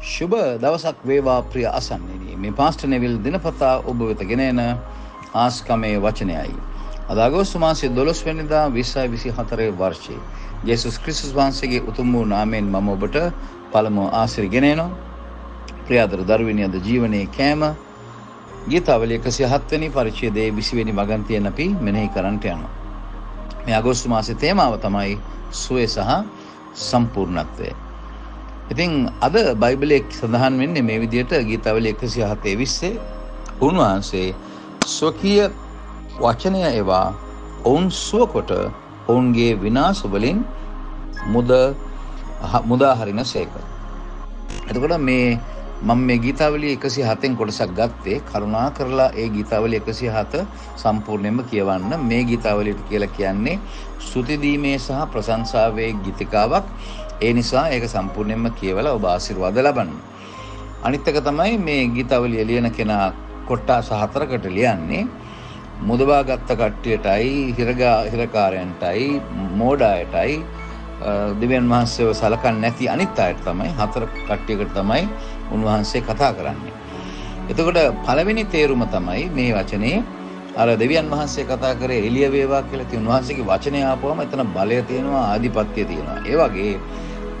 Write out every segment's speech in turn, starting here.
ශුභ දවසක් වේවා ප්‍රිය අසන්නේනී මේ පාස්ට නෙවිල් දිනපතා ඔබ වෙත ගෙනන ආස්කමේ වචනයයි. අද අගෝස්තු මාසේ දොළොස් වැනිදා විස්සයි විසි හතරේ වර්ෂයේ. ජෙසුස් ක්‍රිස්තුස් වහන්සේගේ උතුම් වූ නාමයෙන් මම ඔබට පළමුව ආසිරි ගෙනනවා. ප්‍රියාදර දරුවනි අද ජීවනයේ කෑම ගීතාවල එකසිය හත්වනි පරිච්චේදේ විසිවෙනි වගන්තියන අපි මෙනෙහි කරන්නට යනවා. මේ අගෝස්තු මාසේ තේමාව තමයි සුවේ සහ සම්පූර්ණත්වය. ඉතින් අද බයිබලෙක් සඳහන් වෙන්නේ මේ විදිහට ගීතවල 107 විස්සේ උන්වහන්සේ ස්වකීය වචනය ඒවා ඔවුන් සුවකොට ඔවුන්ගේ විනාශ වලින් මුද මුදා හරින සේක. එතකොට මේ මම මේ ගීතාවලිය 107න් කොටසක් ගත්තේ කරුණා කරලා ඒ ගීතාවලිය 107 සම්පූර්ණයෙන්ම කියවන්න. මේ ගීතාවලියට කියලා කියන්නේ ස්තුති දීමේ සහ ප්‍රශංසාවේ ගීතිකාවක්. ඒ නිසා ඒක සම්පූර්ණයෙන්ම කියවලා ඔබ ආශිර්වාද ලබන්න. අනිත් එක තමයි මේ ගීතාවලිය ලියන කෙනා කොට්ටාස හතරකට ලියන්නේ. මුදවා ගත්ත කට්ටියටයි හිරගා හිරකාරයන්ටයි මෝඩායටයි දෙවියන් වහන්සේව සලකන්නේ නැති අනිත් අයට තමයි හතර කට්ටියකට තමයි උන්වහන්සේ කතා කරන්නේ. එතකොට පළවෙනි තේරුම තමයි මේ වචනේ අර දෙවියන් වහන්සේ කතා කරේ එළිය වේවා කියලා තියෙන උන්වහන්සේගේ වචනේ ආපුවම එතන බලය තියෙනවා ආධිපත්‍යය තියෙනවා. ඒ වගේ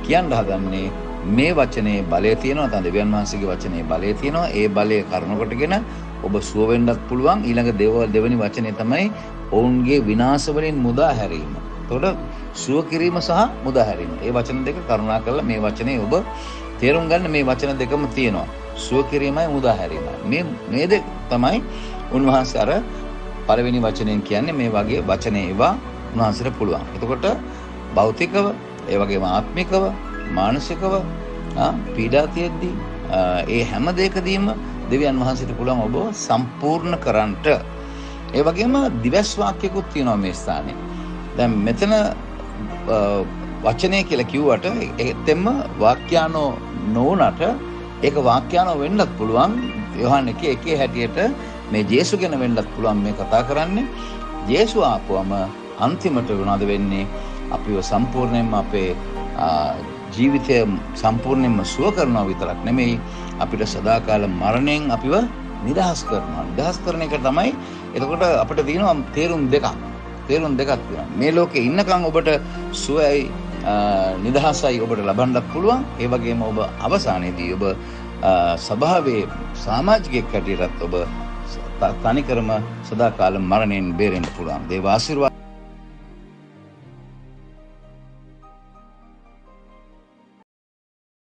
කියන්න හදන්නේ මේ වචනේ බලය තියෙනවා තම දෙවියන් වහන්සේගේ වචනේ බලය තියෙනවා ඒ බලය කරන කොටගෙන ඔබ සුව වෙන්නත් පුළුවන් ඊළඟ දේව දෙවෙනි වචනේ තමයි ඔවුන්ගේ විනාශ වලින් මුදා හැරීම. එතකොට සුව කිරීම සහ මුදා හැරීම. ඒ වචන දෙක කරුණා කරලා මේ වචනේ ඔබ තේරුම් ගන්න මේ වචන දෙකම තියෙනවා. සුව කිරීමයි මුදා හැරීමයි. මේ මේ දෙක තමයි උන්වහන්සේ අර පළවෙනි වචනයෙන් කියන්නේ මේ වගේ වචනේ ඒවා උන්වහන්සේට පුළුවන්. එතකොට භෞතිකව ඒ වගේම ආත්මිකව මානසිකව පීඩා තියෙද්දී ඒ හැම දෙයකදීම දෙවියන් වහන්සේට පුළුවන් ඔබ සම්පූර්ණ කරන්නට ඒ වගේම දිවස් වාක්‍යකුත් තියෙනවා මේ ස්ථානේ. දැන් මෙතන වචනය කියලා කිව්වට එතෙම වාක්‍යානෝ නොවුනට ඒක වාක්‍යානෝ වෙන්නත් පුළුවන් යොහන් එකේ එකේ හැටියට මේ ජේසු ගැන වෙන්නත් පුළුවන් මේ කතා කරන්නේ. ජේසු ආපුවම අන්තිමට වුණාද වෙන්නේ අපිව සම්පූර්ණයෙන්ම අපේ ජීවිතය සම්පූර්ණයෙන්ම සුව කරනවා විතරක් නෙමෙයි අපිට සදාකාල මරණයෙන් අපිව නිදහස් කරනවා. නිදහස් කරන එක තමයි එතකොට අපිට තියෙනවා තේරුම් දෙකක්. තේරුම් දෙකක් තියෙනවා. මේ ලෝකේ ඉන්නකම් ඔබට සුවයි නිදහසයි ඔබට ලබන්නත් පුළුවන්. ඒ වගේම ඔබ අවසානයේදී ඔබ සභාවේ සමාජිකයෙක් හැටියටත් ඔබ තනිකරම සදාකාල මරණයෙන් බේරෙන්න පුළුවන්. දේව ආශිර්වාද